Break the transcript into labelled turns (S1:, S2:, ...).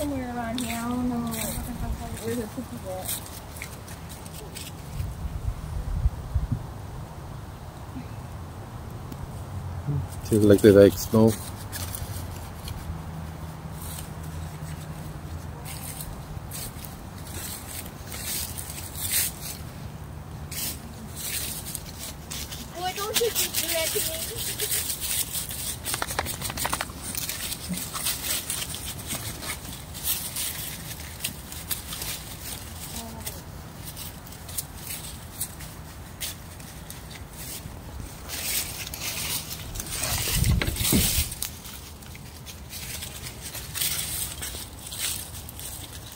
S1: somewhere around here. I don't know. Where's the cookie at?
S2: Feels like they like snow.
S1: Boy, don't you do that me.